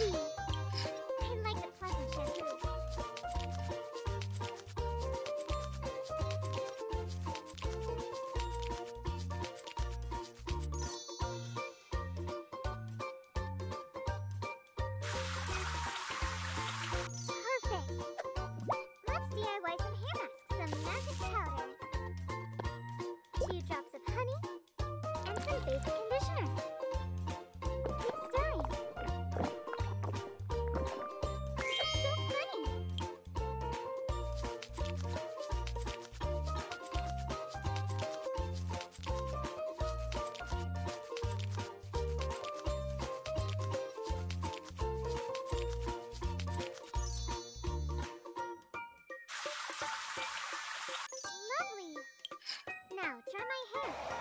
ー heart.